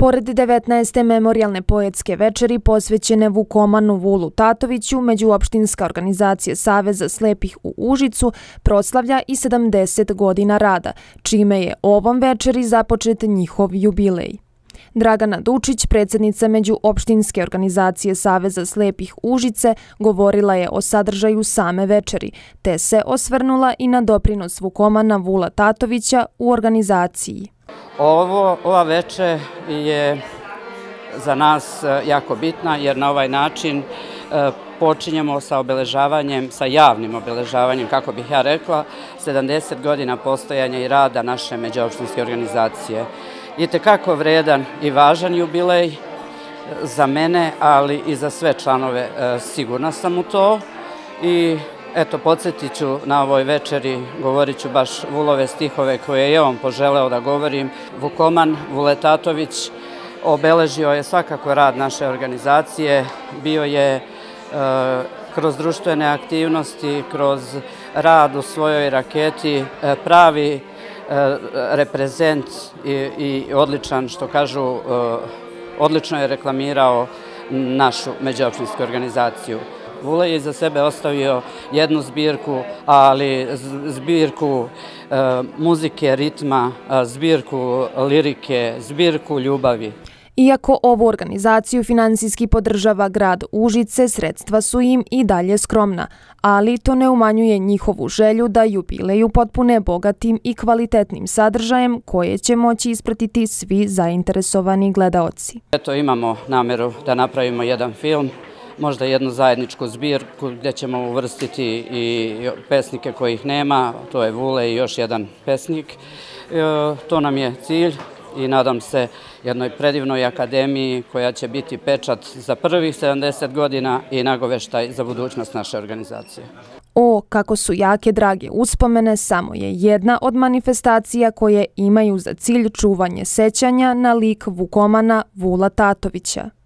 Pored 19. memorialne poetske večeri posvećene Vukomanu Vulu Tatoviću, međuopštinska organizacija Saveza slepih u Užicu proslavlja i 70 godina rada, čime je ovom večeri započet njihov jubilej. Dragana Dučić, predsjednica međuopštinske organizacije Saveza slepih Užice, govorila je o sadržaju same večeri, te se osvrnula i na doprinos Vukomana Vula Tatovića u organizaciji. Ovo, ova veče je za nas e, jako bitna jer na ovaj način e, počinjemo sa obeležavanjem, sa javnim obeležavanjem, kako bih ja rekla, 70 godina postojanja i rada naše međuopštinske organizacije. I tekako vredan i važan jubilej e, za mene, ali i za sve članove, sigurna sam u to. I Eto, podsjetit ću na ovoj večeri, govorit ću baš Vulove stihove koje je on poželeo da govorim. Vukoman Vuletatović obeležio je svakako rad naše organizacije, bio je e, kroz društvene aktivnosti, kroz rad u svojoj raketi, e, pravi e, reprezent i, i odličan, što kažu, e, odlično je reklamirao našu međuopštinsku organizaciju. Vule je za sebe ostavio jednu zbirku, ali zbirku e, muzike, ritma, zbirku lirike, zbirku ljubavi. Iako ovu organizaciju finansijski podržava grad Užice, sredstva su im i dalje skromna, ali to ne umanjuje njihovu želju da jubileju potpune bogatim i kvalitetnim sadržajem koje će moći ispratiti svi zainteresovani gledaoci. Eto imamo nameru da napravimo jedan film možda jednu zajedničku zbirku gdje ćemo uvrstiti i pesnike kojih nema, to je Vule i još jedan pesnik. E, to nam je cilj i nadam se jednoj predivnoj akademiji koja će biti pečat za prvih 70 godina i nagoveštaj za budućnost naše organizacije. O, kako su jake drage uspomene, samo je jedna od manifestacija koje imaju za cilj čuvanje sećanja na lik Vukomana Vula Tatovića.